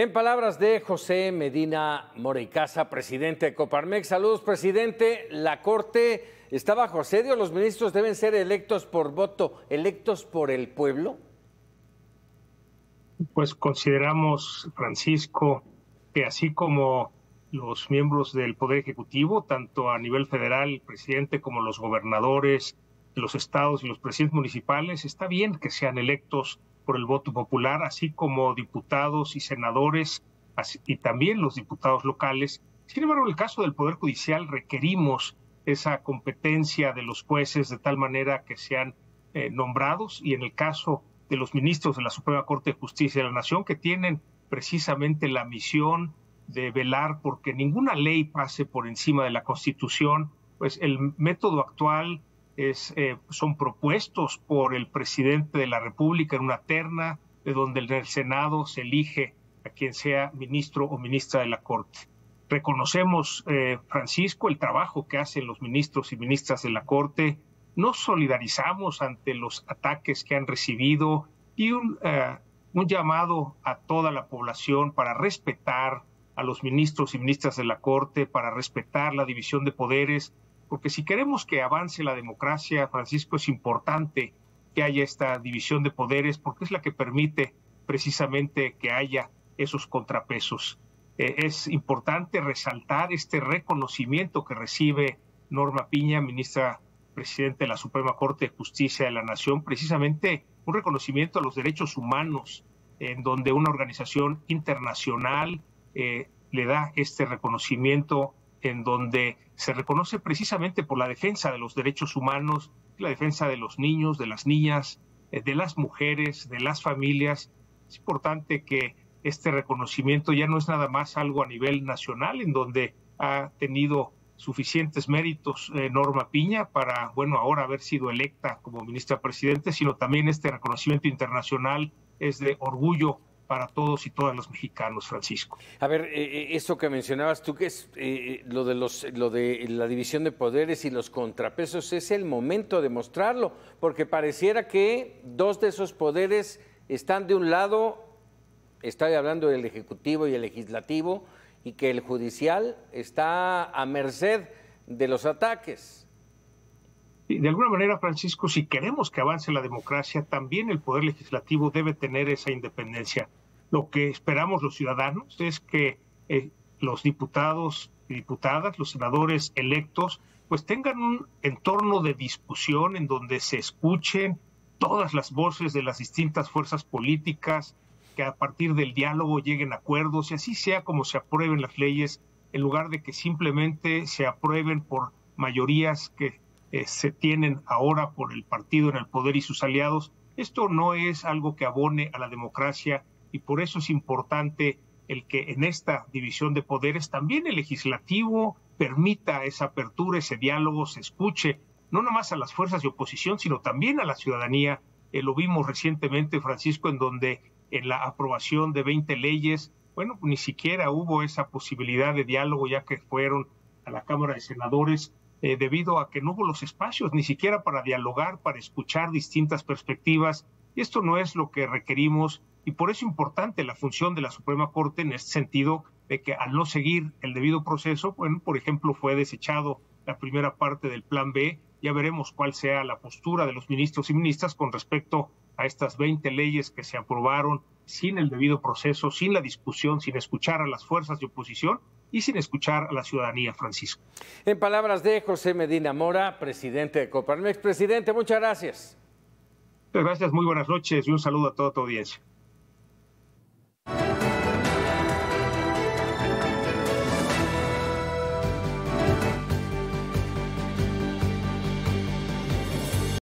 En palabras de José Medina Moreicasa, presidente de Coparmex. Saludos, presidente. La Corte está bajo asedio. Los ministros deben ser electos por voto, electos por el pueblo. Pues consideramos, Francisco, que así como los miembros del Poder Ejecutivo, tanto a nivel federal, el presidente, como los gobernadores, los estados y los presidentes municipales, está bien que sean electos por el voto popular, así como diputados y senadores y también los diputados locales. Sin embargo, en el caso del Poder Judicial requerimos esa competencia de los jueces de tal manera que sean eh, nombrados y en el caso de los ministros de la Suprema Corte de Justicia de la Nación que tienen precisamente la misión de velar porque ninguna ley pase por encima de la Constitución, pues el método actual eh, son propuestos por el presidente de la República en una terna, de donde el Senado se elige a quien sea ministro o ministra de la Corte. Reconocemos, eh, Francisco, el trabajo que hacen los ministros y ministras de la Corte, nos solidarizamos ante los ataques que han recibido y un, eh, un llamado a toda la población para respetar a los ministros y ministras de la Corte, para respetar la división de poderes, porque si queremos que avance la democracia, Francisco, es importante que haya esta división de poderes, porque es la que permite precisamente que haya esos contrapesos. Eh, es importante resaltar este reconocimiento que recibe Norma Piña, ministra presidente de la Suprema Corte de Justicia de la Nación, precisamente un reconocimiento a los derechos humanos, en donde una organización internacional eh, le da este reconocimiento en donde se reconoce precisamente por la defensa de los derechos humanos, la defensa de los niños, de las niñas, eh, de las mujeres, de las familias. Es importante que este reconocimiento ya no es nada más algo a nivel nacional, en donde ha tenido suficientes méritos eh, Norma Piña para, bueno, ahora haber sido electa como ministra presidente, sino también este reconocimiento internacional es de orgullo para todos y todas los mexicanos, Francisco. A ver, eh, eh, eso que mencionabas tú, que es eh, lo, de los, lo de la división de poderes y los contrapesos, es el momento de mostrarlo, porque pareciera que dos de esos poderes están de un lado, estoy hablando del Ejecutivo y el Legislativo, y que el Judicial está a merced de los ataques. De alguna manera, Francisco, si queremos que avance la democracia, también el Poder Legislativo debe tener esa independencia. Lo que esperamos los ciudadanos es que eh, los diputados y diputadas, los senadores electos, pues tengan un entorno de discusión en donde se escuchen todas las voces de las distintas fuerzas políticas, que a partir del diálogo lleguen a acuerdos y así sea como se aprueben las leyes, en lugar de que simplemente se aprueben por mayorías que eh, se tienen ahora por el partido en el poder y sus aliados. Esto no es algo que abone a la democracia y por eso es importante el que en esta división de poderes también el legislativo permita esa apertura, ese diálogo, se escuche no nomás a las fuerzas de oposición, sino también a la ciudadanía. Eh, lo vimos recientemente, Francisco, en donde en la aprobación de 20 leyes, bueno, ni siquiera hubo esa posibilidad de diálogo ya que fueron a la Cámara de Senadores eh, debido a que no hubo los espacios ni siquiera para dialogar, para escuchar distintas perspectivas. Y esto no es lo que requerimos y por eso es importante la función de la Suprema Corte en este sentido de que al no seguir el debido proceso, bueno, por ejemplo, fue desechado la primera parte del Plan B. Ya veremos cuál sea la postura de los ministros y ministras con respecto a estas 20 leyes que se aprobaron sin el debido proceso, sin la discusión, sin escuchar a las fuerzas de oposición y sin escuchar a la ciudadanía, Francisco. En palabras de José Medina Mora, presidente de Coparmex. Presidente, muchas gracias. Gracias, muy buenas noches y un saludo a toda tu audiencia.